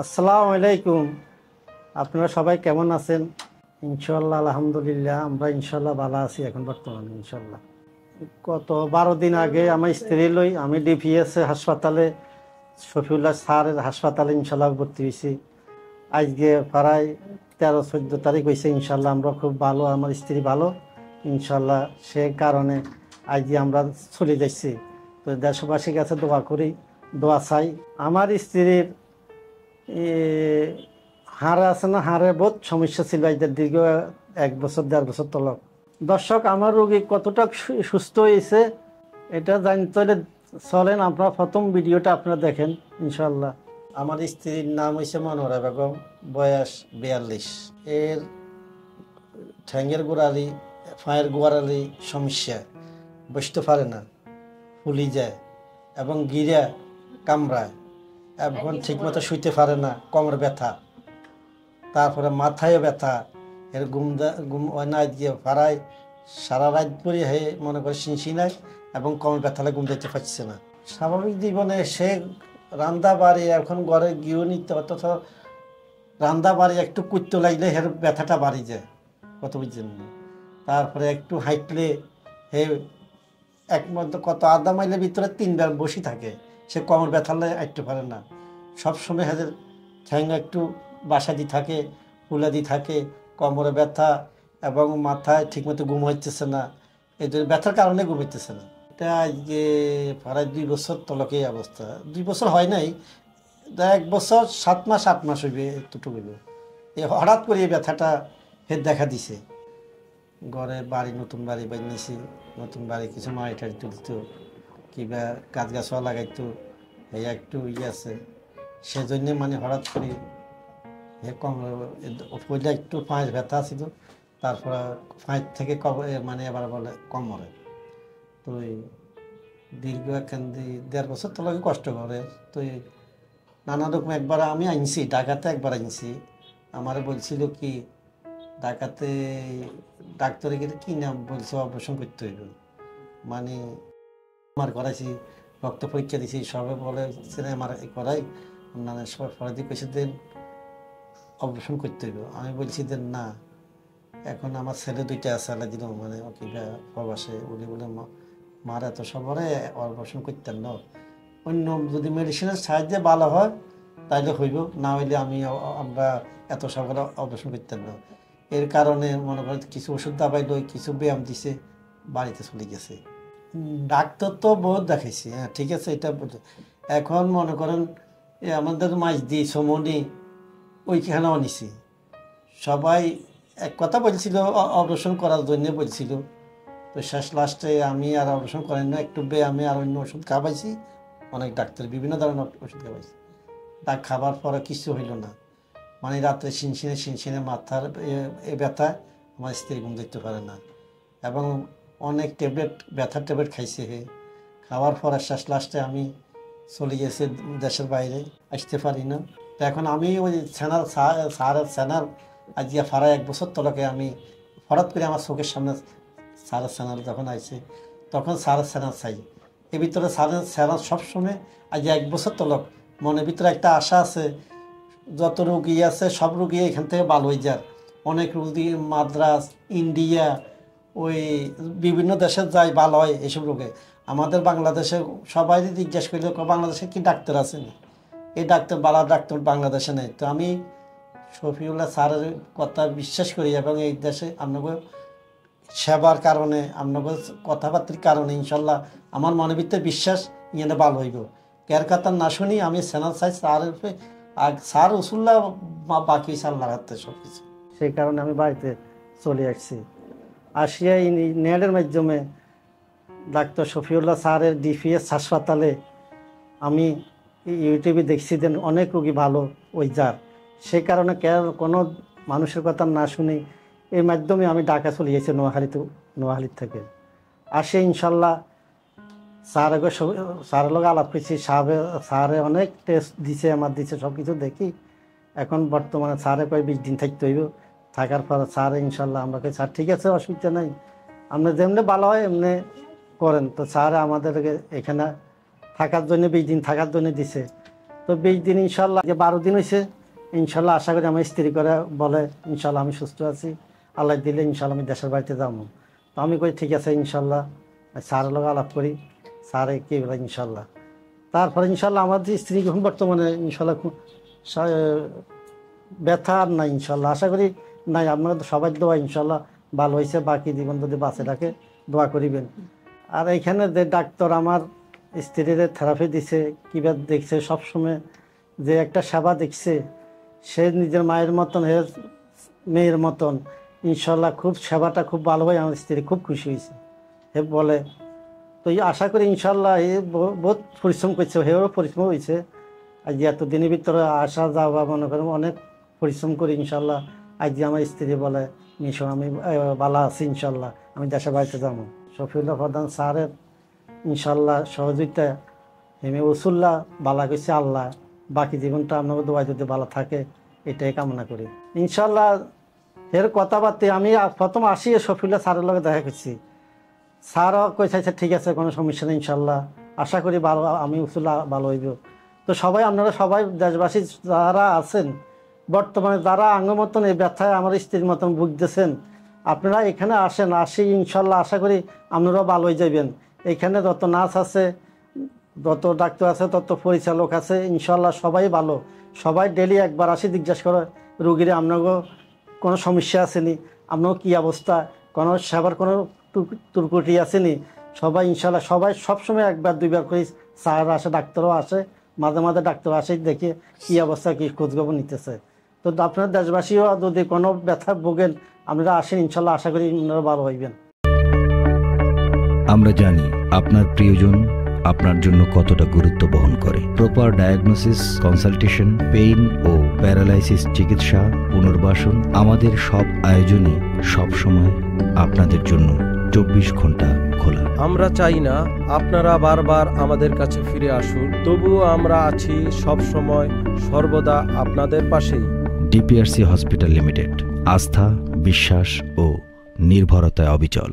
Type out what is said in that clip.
আসসালামু আলাইকুম। আপনারা সবাই কেমন আছেন? ইনশাল্লাহ আলহামদুলিল্লাহ, আমরা ইনশাল্লাহ ভালো আছি এখন বর্তমানে ইনশাল্লাহ গত বারো দিন আগে আমার স্ত্রী লই আমি ডিপিএস হাসপাতালে, শফিউল্লাহ স্যারের হাসপাতালে ইনশাল্লাহ ভর্তি হয়েছি। আজকে প্রায় তেরো, চোদ্দ তারিখ হয়েছে ইনশাল্লাহ আমরা খুব ভালো, আমার স্ত্রী ভালো। ইনশাল্লাহ সে কারণে আজকে আমরা চলে যাচ্ছি। তো দেশবাসীর কাছে দোয়া করি, দোয়া চাই। আমার স্ত্রীর হাড় আছে না হাড়ে বহুত সমস্যা ছিল এদের দীর্ঘ এক বছর, দেড় বছর তলক দর্শক, আমার রোগী কতটা সুস্থ হয়েছে, এটা জানতে চলেন, আপনার প্রথম ভিডিওটা আপনারা দেখেন ইনশাল্লাহ আমার স্ত্রীর নাম হয়েছে মনোরা বেগম, বয়স বিয়াল্লিশ। এর ঠ্যাঙ্গের গোড়ালি ফায়ের গোড়ালি সমস্যা, বসতে পারে না, ফুলি যায় এবং গিরা কামড়ায়। এখন ঠিকমতো শুইতে পারে না, কোমর ব্যথা। তারপরে মাথায়ও ব্যথা, এর গুম দা- ঘুম দিয়ে পাড়ায় সারা রাত পরে হয়ে মনে করে শিনশিনায় এবং কোমর ব্যথালে গুম দিতে পারছে না। স্বাভাবিক জীবনে সে রান্দা বাড়ি এখন ঘরে গৃহণীতে অথচ রান্দা বাড়ি একটু কুত্তে লাগলে হের ব্যথাটা বাড়ি যায়, কত বুঝছেন? তারপরে একটু হাঁটলে হে একমাত্র কত আধা মাইলের ভিতরে তিনবার বসে থাকে। সে কোমর ব্যথালে হাঁটতে পারে না। সব সময় হাজার ঠ্যাং একটু বাসা দি থাকে ফুলা দি থাকে, কোমরে ব্যথা এবং মাথায় ঠিকমতো ঘুম হইতেছে না। এই জন্য ব্যথার কারণে ঘুম হইতেছে না। এটা আজকে প্রায় দুই বছর তলকে এই অবস্থা। দুই বছর হয় নাই এক বছর সাত মাস, আট মাস হইবে হইবে। এই হঠাৎ করে এই ব্যথাটা ফের দেখা দিছে। ঘরে বাড়ি, নতুন বাড়ি বানিয়েছি, নতুন বাড়ি কিছু মাড়ি টাড়ি তুলতো। কিবা গাছ গাছও লাগাইতো এই একটু ইয়ে আছে। সেজন্য মানে হঠাৎ করে কম পয়লা একটু পাঁচ ব্যথা ছিল তারপর পাঁচ থেকে মানে এবার বলে কমরে। তো দীর্ঘ একখান দেড় বছর তো লাগে কষ্ট করে। তো নানা রকম একবার আমি আনছি ঢাকাতে একবার আনছি আমার বলছিল কি, ঢাকাতে ডাক্তারে গেলে কী নাম বলছে, অপারেশন করতে হইব। মানে আমার করাইছি, রক্ত পরীক্ষা দিছি সবে বলে আমার করাই অন্যান্য সবাই ফরাদি কইছে, দেন অপারেশন করতে হইব। আমি বলছি, দেন না, এখন আমার ছেলে দুইটা আছে আল্লাহ দিল মানে কিবা প্রবাসে উনি বলে মার এত সবরে অপারেশন করতেন না। অন্য যদি মেডিসিনের সাহায্যে ভালো হয়, তাইলে হইব, না হইলে আমি আমরা এত সকালে অপারেশন করতেন না। এর কারণে মনে করেন কিছু ওষুধ দাবাই লই কিছু ব্যায়াম দিছে, বাড়িতে চলে গেছে। ডাক্তার তো বহুত দেখাইছি হ্যাঁ ঠিক আছে, এটা এখন মনে করেন আমাদের মাছ দিই সমনি, ওইখানেও নিছি। সবাই এক কথা বলছিল অপারেশন করার জন্য বলছিল। তো শেষ লাস্টে আমি আর অপারেশন করেন না, একটু ব্যায়ামে আর অন্য ওষুধ খাওয়াইছি। অনেক ডাক্তার বিভিন্ন ধরনের ওষুধ খাওয়াইছি। তা খাবার পরে কিছু হইল না। মানে রাত্রে শিনশিনে শিনশিনে মাথার এ ব্যথা, আমার স্ত্রী ঘুম দেখতে পারে না। এবং অনেক ট্যাবলেট, ব্যথার ট্যাবলেট খাইছে হে। খাওয়ার পর শেষ লাস্টে আমি চলে গেছে দেশের বাইরে, আসতে পারি না। তো এখন আমি ওই স্যানার সারের স্যানার আজকে ফাড়া এক বছর তলকে আমি হঠাৎ করে আমার চোখের সামনে সারের স্যানার যখন আইছে, তখন সারের স্যানার চাই। এর ভিতরে সারের স্যানার সবসময় আজ এক বছর তলক, মনের ভিতরে একটা আশা আছে, যত রুগী আছে, সব রুগী এখান থেকে ভালো হয়ে যায় অনেক রুগী, মাদ্রাস, ইন্ডিয়া ওই বিভিন্ন দেশে যায় ভালো হয় এসব রোগে। আমাদের বাংলাদেশে সবাই জিজ্ঞেস করলে বাংলাদেশে কি ডাক্তার আছেন এই ডাক্তার বালা ডাক্তার বাংলাদেশে নেই। তো আমি শফিউল্লাহ স্যারের কথা বিশ্বাস করি এবং এই দেশে আপনাকে সেবার কারণে, আপনাকে কথাবার্তার কারণে ইনশাল্লাহ আমার মনের ভিতরে বিশ্বাস ইয়ে ভালো হইব। কের কথা না শুনি আমি সেনাল সাই উপরে আর স্যার রসুল্লাহ বা- বাকি স্যার লাগাতে সব কিছু। সেই কারণে আমি বাড়িতে চলে আসছি। আসিয়া এই নেটের মাধ্যমে ডাক্তার শফিউল্লাহ স্যারের ডিপিএস হাসপাতালে আমি ইউটিউবে দেখছি দেন অনেক রুগী ভালো ওই যার। সেই কারণে কে কোনো মানুষের কথা না শুনে এই মাধ্যমে আমি ঢাকা চলে গেছি নোয়াখালীতে নোয়াখালীর থেকে। আসে ইনশাল্লাহ স্যার স্যারের লোক আলাপ করছি, সাহেবে, স্যারে অনেক টেস্ট দিছে আমার দিছে সব কিছু দেখি। এখন বর্তমানে স্যারে কয় বিশ দিন থাকতে হইব। থাকার পর স্যার ইনশাল্লাহ আমরা স্যার ঠিক আছে, অসুবিধা নাই। আপনি যেমনি ভালো হয় এমনি করেন। তো স্যার আমাদেরকে এখানে থাকার জন্য, বিশ দিন থাকার জন্য দিছে। তো বিশ দিন ইনশাল্লাহ, যে বারো দিন হয়েছে ইনশাল্লাহ আশা করি আমার স্ত্রী করে বলে, ইনশাল্লাহ আমি সুস্থ আছি। আল্লাহ দিলে ইনশাল্লাহ আমি দেশের বাড়িতে যাব। তো আমি কই, ঠিক আছে, ইনশাল্লাহ স্যারের লোক আলাপ করি, স্যারে কি বলে, ইনশাল্লাহ। তারপরে ইনশাল্লাহ আমার যে স্ত্রী এখন বর্তমানে ইনশাল্লাহ খুব ব্যথা আর নাই ইনশাল্লাহ। আশা করি নাই, আপনারা তো সবাই দোয়া ইনশাল্লাহ ভালো হয়েছে, বাকি জীবন যদি বাঁচে রাখে দোয়া করিবেন। আর এইখানে যে ডাক্তার আমার স্ত্রীর থেরাপি দিছে কীভাবে দেখছে, সবসময় যে একটা সেবা দেখছে, সে নিজের মায়ের মতন হে মেয়ের মতন ইনশাল্লাহ খুব সেবাটা খুব ভালো হয়, আমার স্ত্রী খুব খুশি হয়েছে। হে বলে, তো এই আশা করি ইনশাল্লাহ এ বহুত পরিশ্রম করছে হেও পরিশ্রম হয়েছে। আজ এতদিনের ভিতরে আসা যাওয়া মনে করেন অনেক পরিশ্রম করি ইনশাল্লাহ আজ যে আমার স্ত্রী বলে মিশন আমি ভালো আছি, ইনশাল্লাহ। আমি দেশের বাড়িতে যাব। শফিউল্লাহ প্রধান স্যারের, ইনশাল্লাহ সহযোগিতা হেমে উসুল্লাহ বালা করছে আল্লাহ, বাকি জীবনটা আপনাকে দোয়া যদি ভালো থাকে, এটাই কামনা করি। ইনশাল্লাহ এর কথাবার্তা আমি প্রথম আসি শফিউল্লাহ স্যারের লগে দেখা করছি। স্যারও কইছে আচ্ছা ঠিক আছে, কোনো সমস্যা নেই, ইনশাল্লাহ। আশা করি ভালো, আমি উসুল্লাহ ভালো হইব। তো সবাই, আপনারা সবাই দেশবাসী যারা আছেন বর্তমানে যারা আঙ্গ মতন এই ব্যথায় আমার স্ত্রীর মতন ভুগতেছেন, আপনারা এখানে আসেন আসি ইনশাল্লাহ আশা করি আপনারাও ভালো হয়ে যাবেন। এখানে যত নার্স আছে, যত ডাক্তার আছে, তত পরিচালক আছে, ইনশাল্লাহ সবাই ভালো। সবাই ডেলি একবার আসি জিজ্ঞাসা করে, রুগীর আপনাকে কোনো সমস্যা আসেনি আপনার কী অবস্থা? কোনো সেবার কোনো ত্রুটি আসেনি সবাই ইনশাল্লাহ, সবাই সবসময় একবার, দুইবার করে স্যার আসে, ডাক্তারও আসে, মাঝে মাঝে ডাক্তার আসে, দেখে কী অবস্থা, কী খোঁজখবর নিতেছে। তো আপনার দেশবাসীও যদি কোনো ব্যথা ভোগেন আপনারা আসেন ইনশাল্লাহ আশা করি আপনারা ভালো হইবেন। আমরা জানি আপনার প্রিয়জন আপনার জন্য কতটা গুরুত্ব বহন করে। প্রপার ডায়াগনোসিস কনসালটেশন পেইন ও প্যারালাইসিস চিকিৎসা পুনর্বাসন আমাদের সব আয়োজনে সব সময় আপনাদের জন্য চব্বিশ ঘণ্টা খোলা। আমরা চাই না আপনারা বারবার আমাদের কাছে ফিরে আসুন তবুও আমরা আছি সব সময় সর্বদা আপনাদের পাশেই। ডিপিআরসি হসপিটাল লিমিটেড আস্থা বিশ্বাস ও নির্ভরতায় অবিচল।